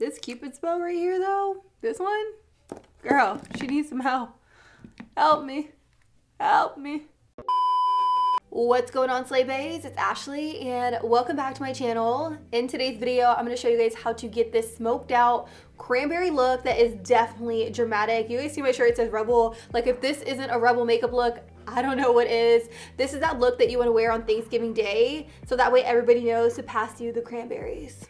This cupid's bow right here though, this one, girl, she needs some help. Help me. Help me. What's going on Slay Baes? It's Ashley and welcome back to my channel. In today's video, I'm going to show you guys how to get this smoked out cranberry look that is definitely dramatic. You guys see my shirt, it says Rebel. Like if this isn't a Rebel makeup look, I don't know what is. This is that look that you want to wear on Thanksgiving Day so that way everybody knows to pass you the cranberries.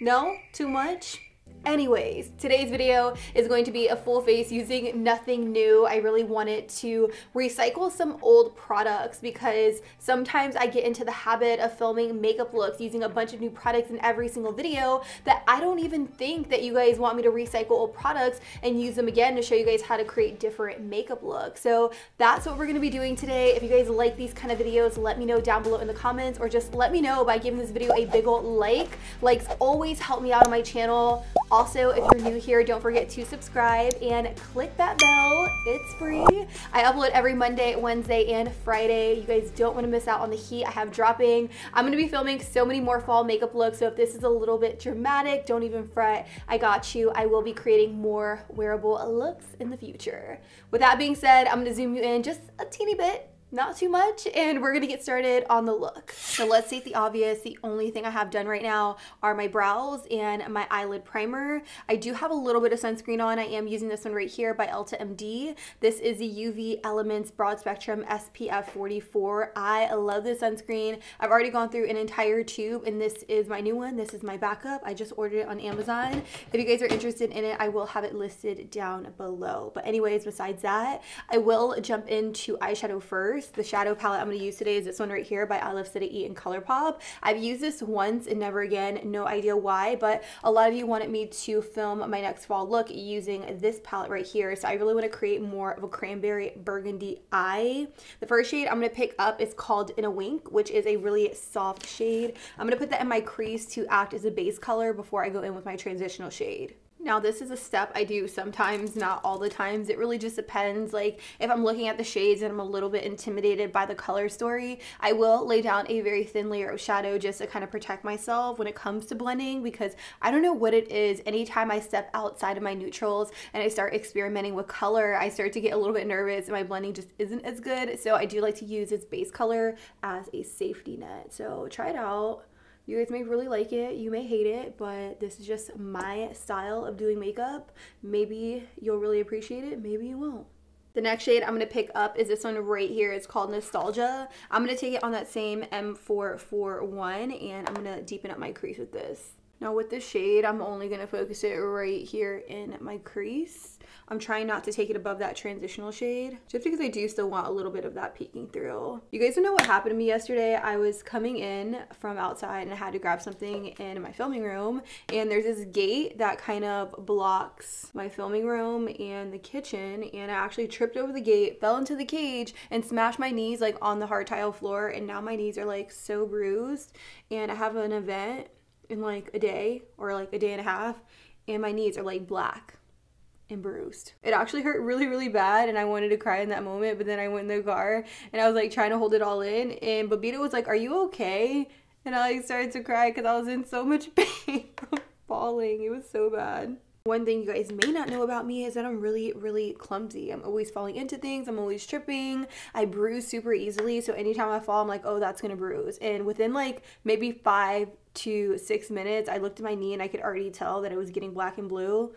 No? Too much? Anyways, today's video is going to be a full face using nothing new. I really wanted to recycle some old products because sometimes I get into the habit of filming makeup looks using a bunch of new products in every single video that I don't even think that you guys want me to recycle old products and use them again to show you guys how to create different makeup looks. So that's what we're gonna be doing today. If you guys like these kind of videos, let me know down below in the comments or just let me know by giving this video a big old like. Likes always help me out on my channel. Also, if you're new here, don't forget to subscribe and click that bell. It's free. I upload every Monday, Wednesday, and Friday. You guys don't want to miss out on the heat I have dropping. I'm going to be filming so many more fall makeup looks, so if this is a little bit dramatic, don't even fret. I got you. I will be creating more wearable looks in the future. With that being said, I'm going to zoom you in just a teeny bit not too much and we're gonna get started on the look. So let's state the obvious. The only thing I have done right now are my brows and my eyelid primer. I do have a little bit of sunscreen on. I am using this one right here by Elta MD. This is the UV Elements Broad Spectrum SPF 44. I love this sunscreen. I've already gone through an entire tube and this is my new one. This is my backup. I just ordered it on Amazon. If you guys are interested in it, I will have it listed down below. But anyways, besides that, I will jump into eyeshadow first first. The shadow palette I'm going to use today is this one right here by IluvSarahII and ColourPop. I've used this once and never again. No idea why, but a lot of you wanted me to film my next fall look using this palette right here. So I really want to create more of a cranberry burgundy eye. The first shade I'm going to pick up is called In a Wink, which is a really soft shade. I'm going to put that in my crease to act as a base color before I go in with my transitional shade. Now this is a step I do sometimes, not all the times. It really just depends. Like if I'm looking at the shades and I'm a little bit intimidated by the color story, I will lay down a very thin layer of shadow just to kind of protect myself when it comes to blending because I don't know what it is. Anytime I step outside of my neutrals and I start experimenting with color, I start to get a little bit nervous and my blending just isn't as good. So I do like to use its base color as a safety net. So try it out. You guys may really like it, you may hate it, but this is just my style of doing makeup. Maybe you'll really appreciate it, maybe you won't. The next shade I'm going to pick up is this one right here. It's called Nostalgia. I'm going to take it on that same M441 and I'm going to deepen up my crease with this. Now with this shade, I'm only going to focus it right here in my crease. I'm trying not to take it above that transitional shade just because I do still want a little bit of that peeking through. You guys don't know what happened to me yesterday. I was coming in from outside and I had to grab something in my filming room and there's this gate that kind of blocks my filming room and the kitchen and I actually tripped over the gate, fell into the cage and smashed my knees like on the hard tile floor and now my knees are like so bruised and I have an event in like a day or like a day and a half and my knees are like black and bruised. It actually hurt really, really bad and I wanted to cry in that moment, but then I went in the car and I was like trying to hold it all in and Babita was like, are you okay? And I like started to cry because I was in so much pain falling. It was so bad. One thing you guys may not know about me is that I'm really, really clumsy. I'm always falling into things. I'm always tripping. I bruise super easily. So anytime I fall, I'm like, oh, that's going to bruise. And within like maybe five to six minutes, I looked at my knee and I could already tell that it was getting black and blue.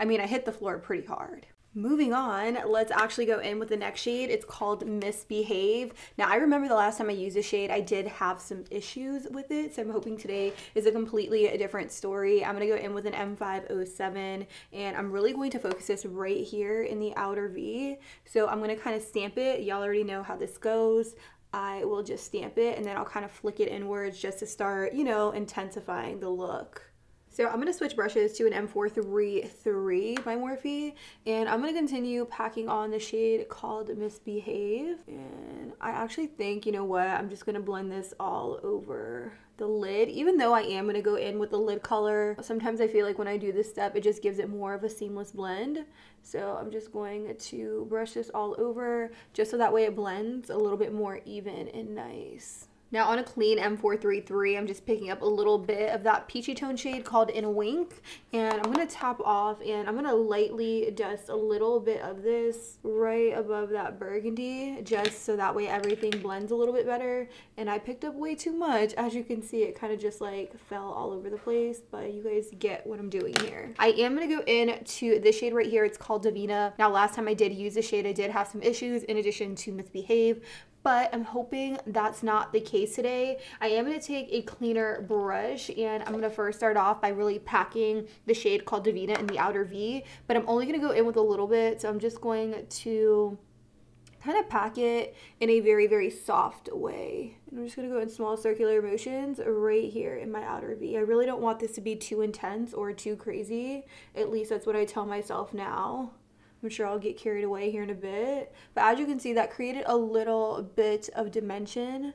I mean, I hit the floor pretty hard. Moving on, let's actually go in with the next shade. It's called Misbehave. Now, I remember the last time I used a shade, I did have some issues with it, so I'm hoping today is a completely different story. I'm going to go in with an M507, and I'm really going to focus this right here in the outer V. So I'm going to kind of stamp it. Y'all already know how this goes. I will just stamp it, and then I'll kind of flick it inwards just to start, you know, intensifying the look. So I'm going to switch brushes to an M433 by Morphe and I'm going to continue packing on the shade called Misbehave and I actually think, you know what, I'm just going to blend this all over the lid even though I am going to go in with the lid color. Sometimes I feel like when I do this step it just gives it more of a seamless blend. So I'm just going to brush this all over just so that way it blends a little bit more even and nice. Now on a clean M433, I'm just picking up a little bit of that peachy tone shade called In a Wink. And I'm going to tap off and I'm going to lightly dust a little bit of this right above that burgundy. Just so that way everything blends a little bit better. And I picked up way too much. As you can see, it kind of just like fell all over the place. But you guys get what I'm doing here. I am going to go into this shade right here. It's called Divina. Now last time I did use this shade, I did have some issues in addition to Misbehave but I'm hoping that's not the case today. I am going to take a cleaner brush and I'm going to first start off by really packing the shade called Divina in the outer V, but I'm only going to go in with a little bit. So I'm just going to kind of pack it in a very, very soft way. And I'm just going to go in small circular motions right here in my outer V. I really don't want this to be too intense or too crazy. At least that's what I tell myself now. I'm sure I'll get carried away here in a bit. But as you can see, that created a little bit of dimension,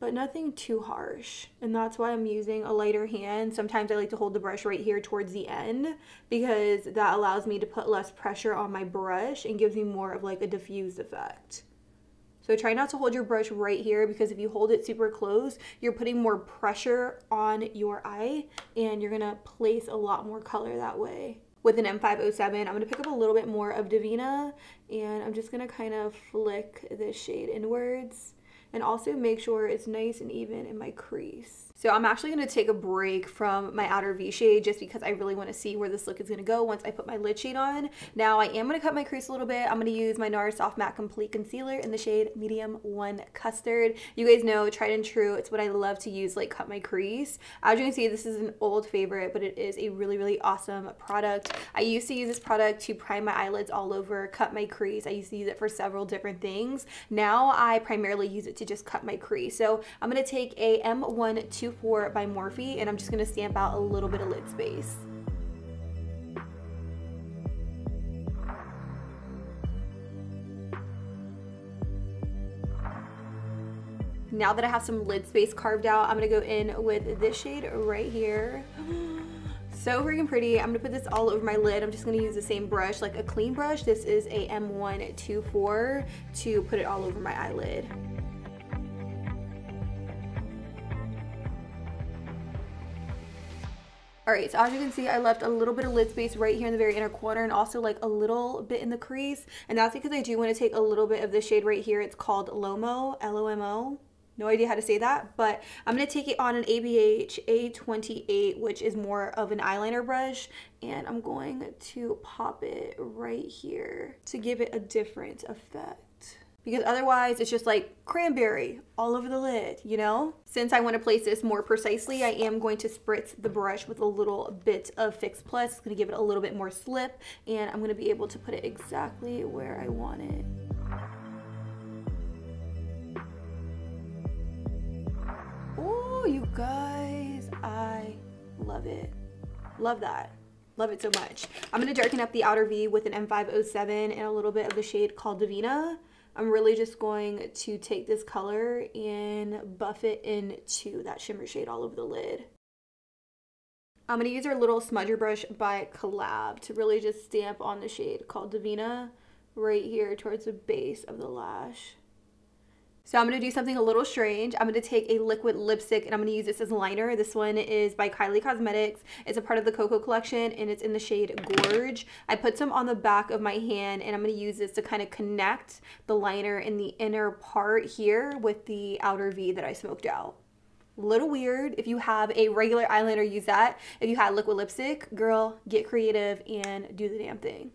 but nothing too harsh. And that's why I'm using a lighter hand. Sometimes I like to hold the brush right here towards the end because that allows me to put less pressure on my brush and gives me more of like a diffused effect. So try not to hold your brush right here because if you hold it super close, you're putting more pressure on your eye and you're gonna place a lot more color that way with an M507. I'm to pick up a little bit more of Divina and I'm just to kind of flick this shade inwards and also make sure it's nice and even in my crease. So I'm actually going to take a break from my outer V shade just because I really want to see where this look is going to go once I put my lid shade on. Now I am going to cut my crease a little bit. I'm going to use my NARS Soft Matte Complete Concealer in the shade Medium 1 Custard. You guys know, tried and true, it's what I love to use, like cut my crease. As you can see, this is an old favorite, but it is a really, really awesome product. I used to use this product to prime my eyelids all over, cut my crease. I used to use it for several different things. Now I primarily use it to just cut my crease. So I'm going to take a M1 for by Morphe and I'm just going to stamp out a little bit of lid space. Now that I have some lid space carved out, I'm going to go in with this shade right here. so freaking pretty. I'm gonna put this all over my lid. I'm just gonna use the same brush, like a clean brush. This is a M124 to put it all over my eyelid. All right, so as you can see, I left a little bit of lid space right here in the very inner corner and also like a little bit in the crease. And that's because I do want to take a little bit of this shade right here. It's called Lomo, L-O-M-O. No idea how to say that, but I'm going to take it on an ABH A28, which is more of an eyeliner brush. And I'm going to pop it right here to give it a different effect because otherwise it's just like cranberry all over the lid, you know? Since I want to place this more precisely, I am going to spritz the brush with a little bit of Fix Plus. It's to give it a little bit more slip and I'm going to be able to put it exactly where I want it. Oh, you guys, I love it. Love that. Love it so much. I'm going to darken up the outer V with an M507 and a little bit of the shade called Divina. I'm really just going to take this color and buff it into that shimmer shade all over the lid. I'm going to use our little smudger brush by Collab to really just stamp on the shade called Divina right here towards the base of the lash. So I'm going to do something a little strange. I'm going to take a liquid lipstick and I'm going to use this as liner. This one is by Kylie Cosmetics. It's a part of the Coco collection and it's in the shade Gorge. I put some on the back of my hand and I'm going to use this to kind of connect the liner in the inner part here with the outer V that I smoked out little weird. If you have a regular eyeliner, use that. If you had liquid lipstick, girl, get creative and do the damn thing.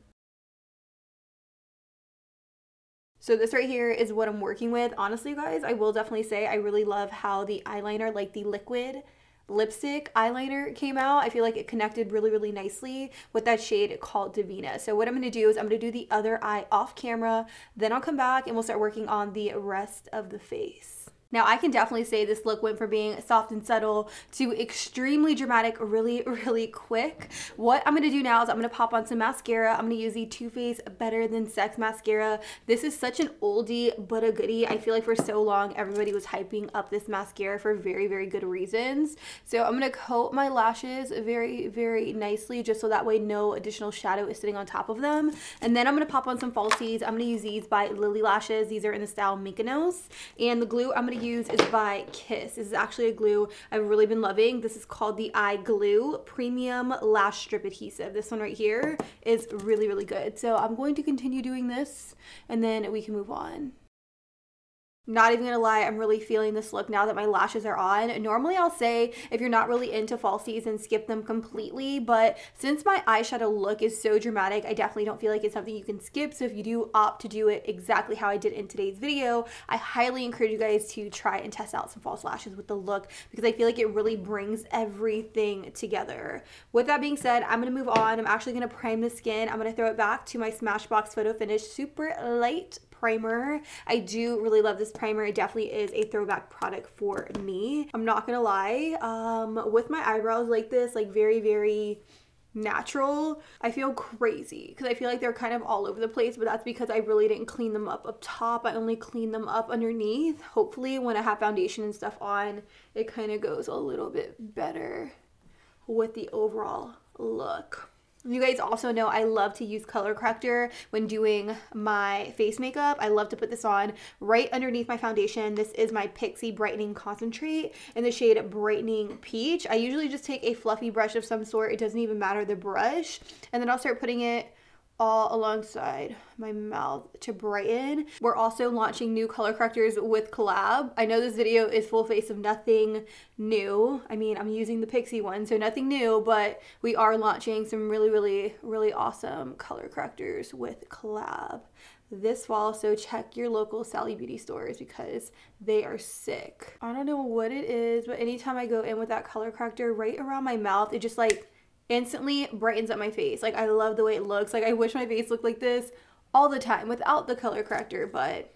So this right here is what I'm working with. Honestly, guys, I will definitely say I really love how the eyeliner, like the liquid lipstick eyeliner came out. I feel like it connected really, really nicely with that shade called Divina. So what I'm going to do is I'm going to do the other eye off camera. Then I'll come back and we'll start working on the rest of the face. Now I can definitely say this look went from being soft and subtle to extremely dramatic really, really quick. What I'm gonna do now is I'm gonna pop on some mascara. I'm gonna use the Too Faced Better Than Sex mascara. This is such an oldie but a goodie. I feel like for so long everybody was hyping up this mascara for very, very good reasons. So I'm gonna coat my lashes very, very nicely just so that way no additional shadow is sitting on top of them. And then I'm gonna pop on some falsies. I'm gonna use these by Lilly Lashes. These are in the style Mykonos. And the glue I'm gonna use is by Kiss. This is actually a glue I've really been loving. This is called the Eye Glue Premium Lash Strip Adhesive. This one right here is really, really good. So I'm going to continue doing this and then we can move on. Not even gonna lie, I'm really feeling this look now that my lashes are on. Normally I'll say if you're not really into fall season, skip them completely, but since my eyeshadow look is so dramatic, I definitely don't feel like it's something you can skip. So if you do opt to do it exactly how I did in today's video, I highly encourage you guys to try and test out some false lashes with the look because I feel like it really brings everything together. With that being said, I'm gonna move on. I'm actually gonna prime the skin. I'm gonna throw it back to my Smashbox Photo Finish Super Light primer. I do really love this primer. It definitely is a throwback product for me. I'm not gonna lie, um, with my eyebrows like this, like very, very natural, I feel crazy because I feel like they're kind of all over the place, but that's because I really didn't clean them up up top. I only clean them up underneath. Hopefully when I have foundation and stuff on, it kind of goes a little bit better with the overall look. You guys also know I love to use color corrector when doing my face makeup. I love to put this on right underneath my foundation. This is my Pixi Brightening Concentrate in the shade Brightening Peach. I usually just take a fluffy brush of some sort. It doesn't even matter the brush. And then I'll start putting it all alongside my mouth to brighten. We're also launching new color correctors with collab. I know this video is full face of nothing new. I mean, I'm using the Pixi one, so nothing new, but we are launching some really, really, really awesome color correctors with collab this fall so check your local Sally Beauty stores because they are sick. I don't know what it is but anytime I go in with that color corrector right around my mouth it just like instantly brightens up my face. Like I love the way it looks. Like I wish my face looked like this all the time without the color corrector, but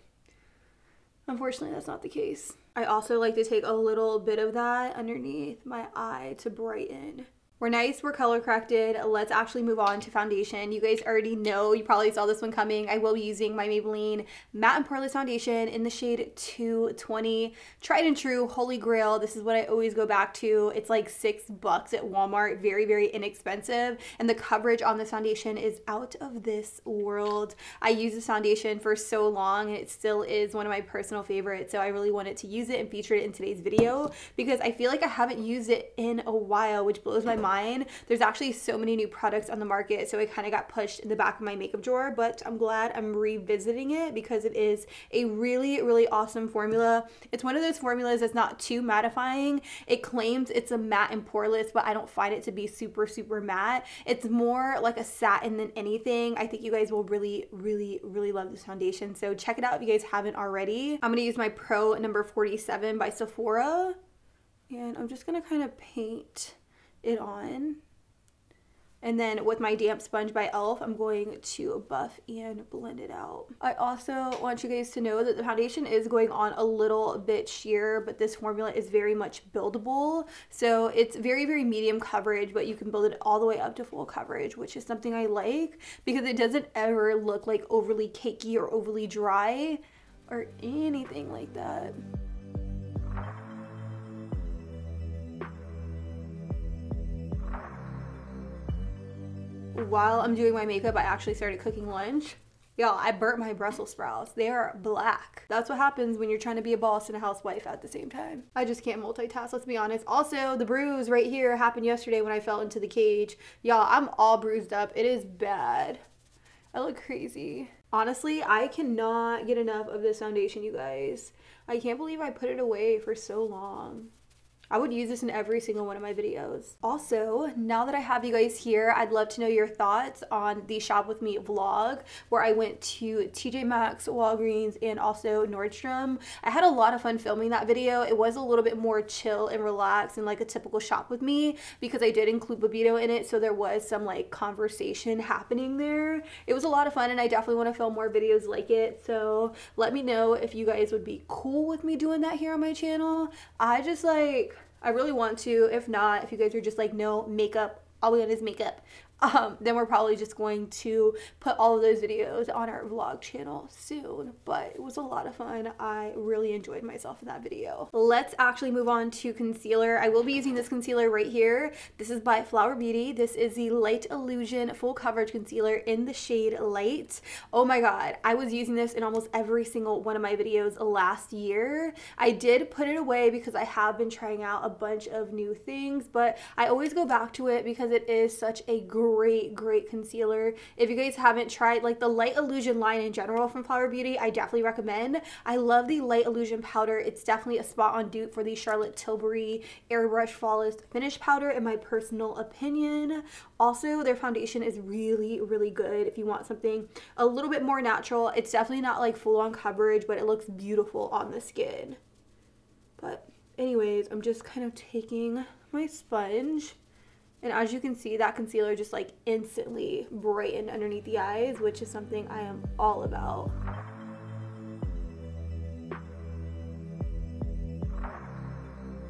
unfortunately that's not the case. I also like to take a little bit of that underneath my eye to brighten we're nice, we're color corrected. Let's actually move on to foundation. You guys already know, you probably saw this one coming. I will be using my Maybelline Matte and Poreless Foundation in the shade 220. Tried and true, holy grail. This is what I always go back to. It's like six bucks at Walmart, very, very inexpensive. And the coverage on this foundation is out of this world. I use this foundation for so long and it still is one of my personal favorites. So I really wanted to use it and feature it in today's video because I feel like I haven't used it in a while, which blows my mind mine. There's actually so many new products on the market, so it kind of got pushed in the back of my makeup drawer, but I'm glad I'm revisiting it because it is a really, really awesome formula. It's one of those formulas that's not too mattifying. It claims it's a matte and poreless, but I don't find it to be super, super matte. It's more like a satin than anything. I think you guys will really, really, really love this foundation. So check it out if you guys haven't already. I'm gonna use my Pro number 47 by Sephora. And I'm just gonna kind of paint it on. And then with my damp sponge by e.l.f., I'm going to buff and blend it out. I also want you guys to know that the foundation is going on a little bit sheer, but this formula is very much buildable. So it's very, very medium coverage, but you can build it all the way up to full coverage, which is something I like because it doesn't ever look like overly cakey or overly dry or anything like that. While I'm doing my makeup, I actually started cooking lunch. Y'all, I burnt my Brussels sprouts. They are black. That's what happens when you're trying to be a boss and a housewife at the same time. I just can't multitask, let's be honest. Also, the bruise right here happened yesterday when I fell into the cage. Y'all, I'm all bruised up. It is bad. I look crazy. Honestly, I cannot get enough of this foundation, you guys. I can't believe I put it away for so long. I would use this in every single one of my videos. Also, now that I have you guys here, I'd love to know your thoughts on the Shop With Me vlog where I went to TJ Maxx, Walgreens, and also Nordstrom. I had a lot of fun filming that video. It was a little bit more chill and relaxed and like a typical Shop With Me because I did include Babito in it, so there was some like conversation happening there. It was a lot of fun and I definitely want to film more videos like it, so let me know if you guys would be cool with me doing that here on my channel. I just like I really want to. If not, if you guys are just like, no, makeup, all we want is makeup. Um, then we're probably just going to put all of those videos on our vlog channel soon. But it was a lot of fun. I really enjoyed myself in that video. Let's actually move on to concealer. I will be using this concealer right here. This is by Flower Beauty. This is the Light Illusion Full Coverage Concealer in the shade Light. Oh my god, I was using this in almost every single one of my videos last year. I did put it away because I have been trying out a bunch of new things, but I always go back to it because it is such a great, great great concealer. If you guys haven't tried like the Light Illusion line in general from Flower Beauty, I definitely recommend. I love the Light Illusion powder. It's definitely a spot on dupe for the Charlotte Tilbury Airbrush Flawless Finish Powder in my personal opinion. Also, their foundation is really, really good if you want something a little bit more natural. It's definitely not like full on coverage, but it looks beautiful on the skin. But anyways, I'm just kind of taking my sponge and as you can see, that concealer just like instantly brightened underneath the eyes, which is something I am all about.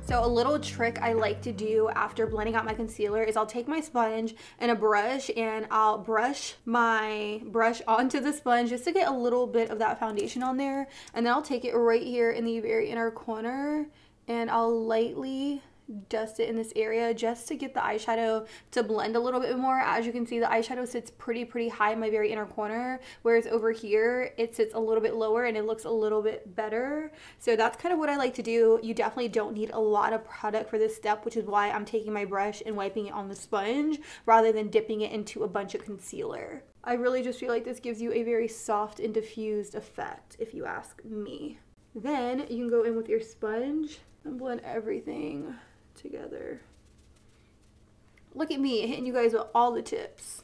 So a little trick I like to do after blending out my concealer is I'll take my sponge and a brush and I'll brush my brush onto the sponge just to get a little bit of that foundation on there. And then I'll take it right here in the very inner corner and I'll lightly dust it in this area just to get the eyeshadow to blend a little bit more. As you can see, the eyeshadow sits pretty, pretty high in my very inner corner, whereas over here, it sits a little bit lower and it looks a little bit better. So that's kind of what I like to do. You definitely don't need a lot of product for this step, which is why I'm taking my brush and wiping it on the sponge rather than dipping it into a bunch of concealer. I really just feel like this gives you a very soft and diffused effect, if you ask me. Then you can go in with your sponge and blend everything together. Look at me hitting you guys with all the tips.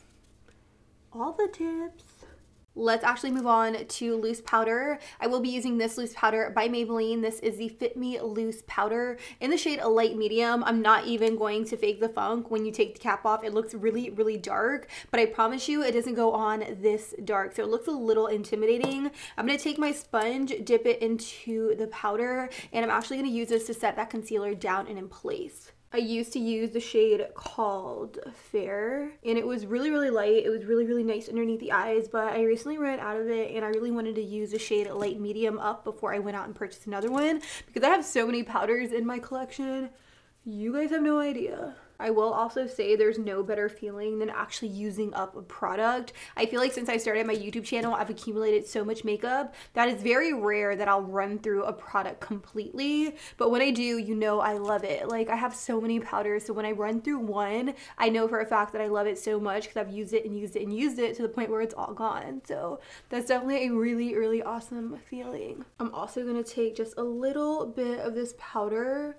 All the tips. Let's actually move on to loose powder. I will be using this loose powder by Maybelline. This is the Fit Me Loose Powder in the shade a light medium. I'm not even going to fake the funk when you take the cap off. It looks really, really dark, but I promise you it doesn't go on this dark. So it looks a little intimidating. I'm gonna take my sponge, dip it into the powder, and I'm actually gonna use this to set that concealer down and in place. I used to use the shade called Fair and it was really really light. It was really really nice underneath the eyes but I recently ran out of it and I really wanted to use a shade light medium up before I went out and purchased another one because I have so many powders in my collection. You guys have no idea I will also say there's no better feeling than actually using up a product. I feel like since I started my YouTube channel, I've accumulated so much makeup that it's very rare that I'll run through a product completely. But when I do, you know I love it. Like I have so many powders. So when I run through one, I know for a fact that I love it so much because I've used it and used it and used it to the point where it's all gone. So that's definitely a really, really awesome feeling. I'm also going to take just a little bit of this powder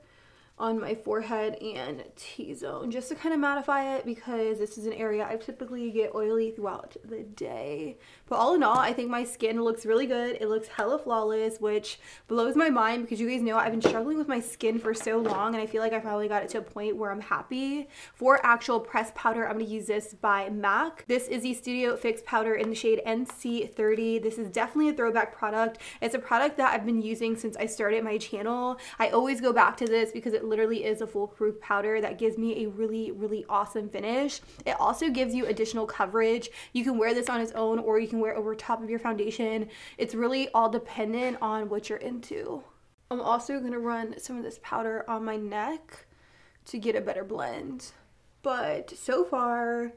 on my forehead and T-zone just to kind of mattify it because this is an area I typically get oily throughout the day. But all in all, I think my skin looks really good. It looks hella flawless, which blows my mind because you guys know I've been struggling with my skin for so long and I feel like I finally got it to a point where I'm happy. For actual pressed powder, I'm going to use this by MAC. This is the Studio Fix powder in the shade NC30. This is definitely a throwback product. It's a product that I've been using since I started my channel. I always go back to this because it literally is a foolproof powder that gives me a really, really awesome finish. It also gives you additional coverage. You can wear this on its own or you can wear it over top of your foundation. It's really all dependent on what you're into. I'm also gonna run some of this powder on my neck to get a better blend. But so far,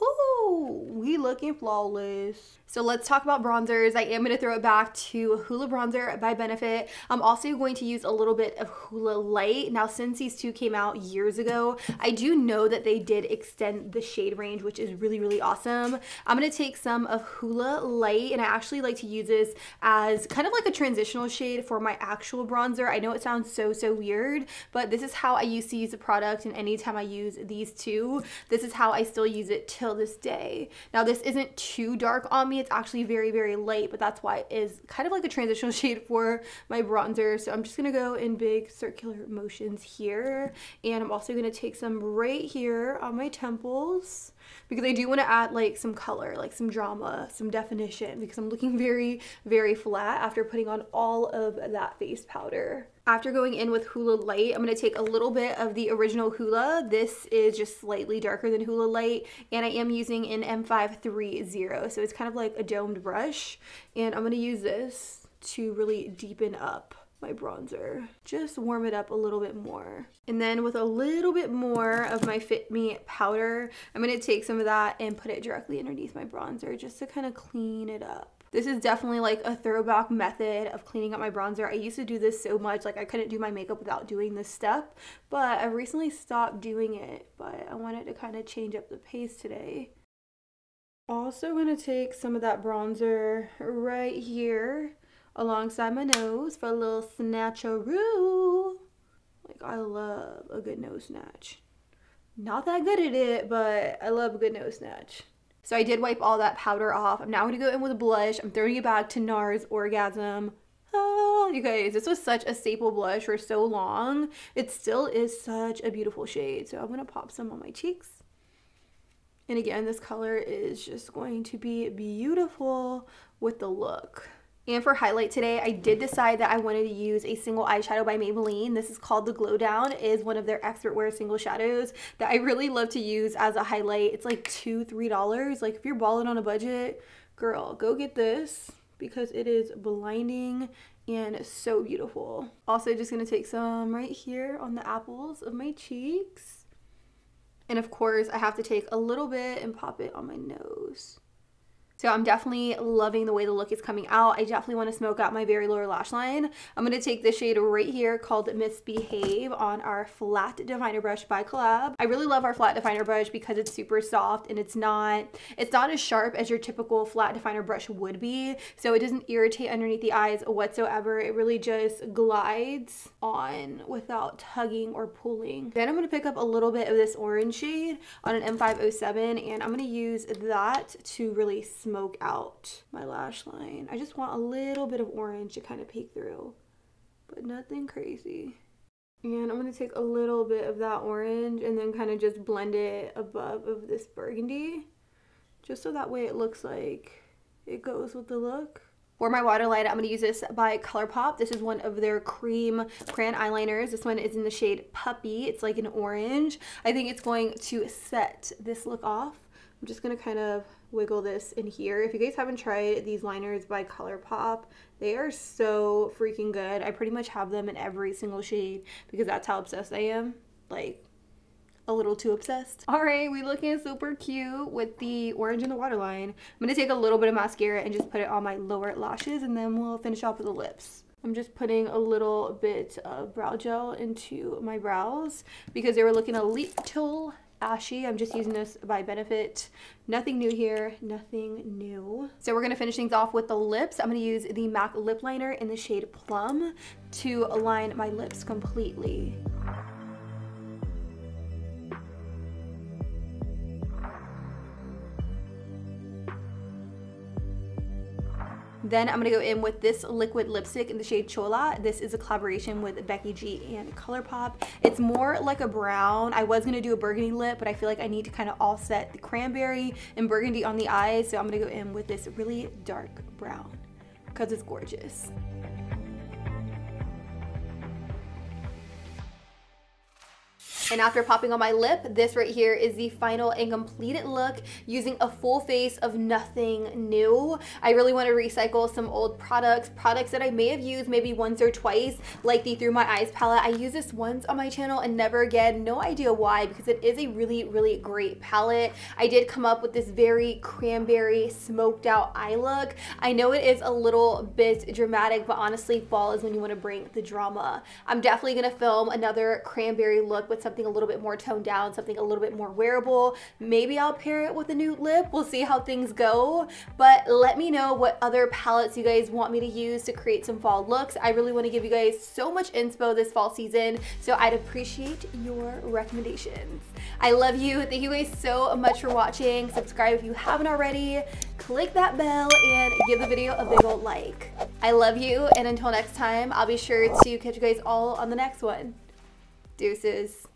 whoo, we looking flawless. So let's talk about bronzers. I am going to throw it back to Hoola Bronzer by Benefit. I'm also going to use a little bit of Hoola Light. Now, since these two came out years ago, I do know that they did extend the shade range, which is really, really awesome. I'm going to take some of Hoola Light, and I actually like to use this as kind of like a transitional shade for my actual bronzer. I know it sounds so, so weird, but this is how I used to use the product, and anytime I use these two, this is how I still use it till this day. Now, this isn't too dark on me it's actually very, very light, but that's why it is kind of like a transitional shade for my bronzer. So I'm just to go in big circular motions here. And I'm also to take some right here on my temples because I do want to add like some color, like some drama, some definition because I'm looking very, very flat after putting on all of that face powder. After going in with Hoola Light, I'm going to take a little bit of the original Hoola. This is just slightly darker than Hoola Light, and I am using an M530, so it's kind of like a domed brush. And I'm going to use this to really deepen up my bronzer. Just warm it up a little bit more. And then with a little bit more of my Fit Me powder, I'm going to take some of that and put it directly underneath my bronzer just to kind of clean it up. This is definitely like a throwback method of cleaning up my bronzer. I used to do this so much, like I couldn't do my makeup without doing this step, but I recently stopped doing it, but I wanted to kind of change up the pace today. Also gonna take some of that bronzer right here alongside my nose for a little snatcheroo. Like I love a good nose snatch. Not that good at it, but I love a good nose snatch. So I did wipe all that powder off. I'm now going to go in with a blush. I'm throwing it back to NARS Orgasm. Oh, you guys, this was such a staple blush for so long. It still is such a beautiful shade. So I'm going to pop some on my cheeks. And again, this color is just going to be beautiful with the look. And for highlight today, I did decide that I wanted to use a single eyeshadow by Maybelline. This is called the Glow Down. It is one of their expert wear single shadows that I really love to use as a highlight. It's like two, three dollars. Like if you're balling on a budget, girl, go get this because it is blinding and so beautiful. Also just gonna take some right here on the apples of my cheeks. And of course, I have to take a little bit and pop it on my nose. So I'm definitely loving the way the look is coming out. I definitely want to smoke out my very lower lash line. I'm going to take this shade right here called Misbehave on our flat definer brush by Collab. I really love our flat definer brush because it's super soft and it's not, it's not as sharp as your typical flat definer brush would be. So it doesn't irritate underneath the eyes whatsoever. It really just glides on without tugging or pulling. Then I'm going to pick up a little bit of this orange shade on an M507 and I'm going to use that to really smoke out my lash line. I just want a little bit of orange to kind of peek through, but nothing crazy. And I'm going to take a little bit of that orange and then kind of just blend it above of this burgundy, just so that way it looks like it goes with the look. For my waterline, I'm going to use this by ColourPop. This is one of their cream crayon eyeliners. This one is in the shade Puppy. It's like an orange. I think it's going to set this look off. I'm just going to kind of wiggle this in here. If you guys haven't tried these liners by ColourPop, they are so freaking good. I pretty much have them in every single shade because that's how obsessed I am. Like, a little too obsessed. All right, we looking super cute with the orange in the waterline. I'm gonna take a little bit of mascara and just put it on my lower lashes and then we'll finish off with the lips. I'm just putting a little bit of brow gel into my brows because they were looking a little ashy. I'm just using this by Benefit. Nothing new here, nothing new. So we're gonna finish things off with the lips. I'm gonna use the MAC lip liner in the shade Plum to align my lips completely. Then I'm to go in with this liquid lipstick in the shade Chola. This is a collaboration with Becky G and ColourPop. It's more like a brown. I was to do a burgundy lip, but I feel like I need to kind of offset the cranberry and burgundy on the eyes. So I'm to go in with this really dark brown because it's gorgeous. And after popping on my lip, this right here is the final and completed look using a full face of nothing new. I really want to recycle some old products, products that I may have used maybe once or twice, like the Through My Eyes palette. I used this once on my channel and never again. No idea why, because it is a really, really great palette. I did come up with this very cranberry smoked out eye look. I know it is a little bit dramatic, but honestly, fall is when you want to bring the drama. I'm definitely going to film another cranberry look with some something a little bit more toned down, something a little bit more wearable. Maybe I'll pair it with a nude lip. We'll see how things go. But let me know what other palettes you guys want me to use to create some fall looks. I really want to give you guys so much inspo this fall season, so I'd appreciate your recommendations. I love you. Thank you guys so much for watching. Subscribe if you haven't already. Click that bell and give the video a big old like. I love you, and until next time, I'll be sure to catch you guys all on the next one. Deuces.